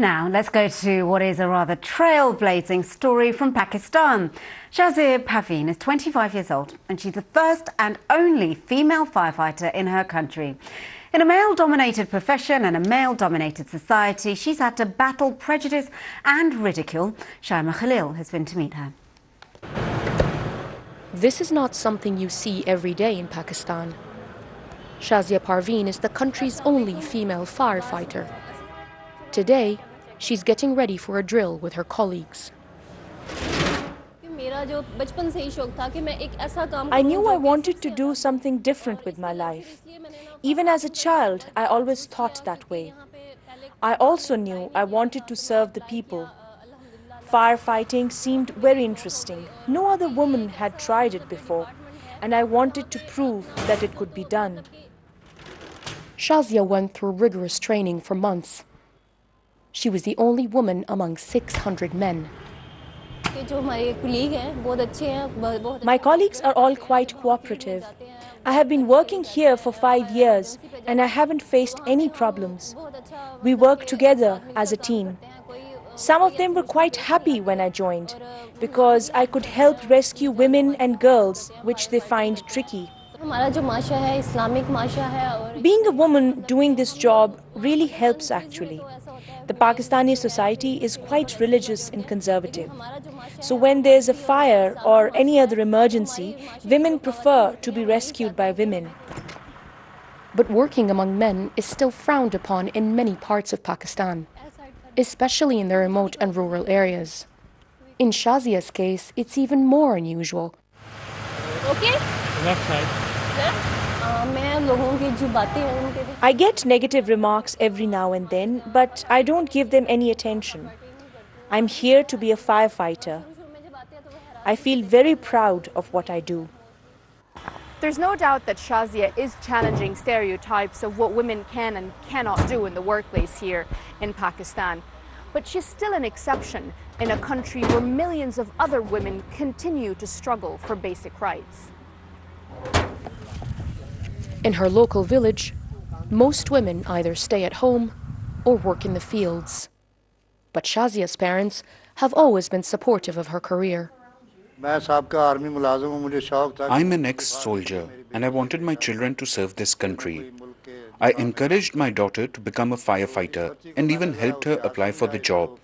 Now, let's go to what is a rather trailblazing story from Pakistan. Shazia Parveen is 25 years old and she's the first and only female firefighter in her country. In a male dominated profession and a male dominated society, she's had to battle prejudice and ridicule. Shaima Khalil has been to meet her. This is not something you see every day in Pakistan. Shazia Parveen is the country's only female firefighter. Today, she's getting ready for a drill with her colleagues. I knew I wanted to do something different with my life. Even as a child, I always thought that way. I also knew I wanted to serve the people. Firefighting seemed very interesting. No other woman had tried it before, and I wanted to prove that it could be done. Shazia went through rigorous training for months. She was the only woman among 600 men. My colleagues are all quite cooperative. I have been working here for five years and I haven't faced any problems. We work together as a team. Some of them were quite happy when I joined because I could help rescue women and girls, which they find tricky. Being a woman doing this job really helps actually. The Pakistani society is quite religious and conservative. So when there's a fire or any other emergency, women prefer to be rescued by women. But working among men is still frowned upon in many parts of Pakistan, especially in the remote and rural areas. In Shazia's case, it's even more unusual. Okay? Left side. I get negative remarks every now and then, but I don't give them any attention. I'm here to be a firefighter. I feel very proud of what I do. There's no doubt that Shazia is challenging stereotypes of what women can and cannot do in the workplace here in Pakistan. But she's still an exception in a country where millions of other women continue to struggle for basic rights. In her local village, most women either stay at home or work in the fields. But Shazia's parents have always been supportive of her career. I'm an ex-soldier and I wanted my children to serve this country. I encouraged my daughter to become a firefighter and even helped her apply for the job.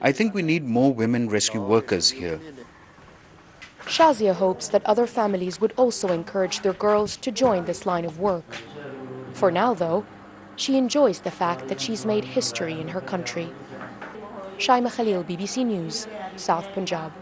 I think we need more women rescue workers here. Shazia hopes that other families would also encourage their girls to join this line of work. For now, though, she enjoys the fact that she's made history in her country. Shaima Khalil, BBC News, South Punjab.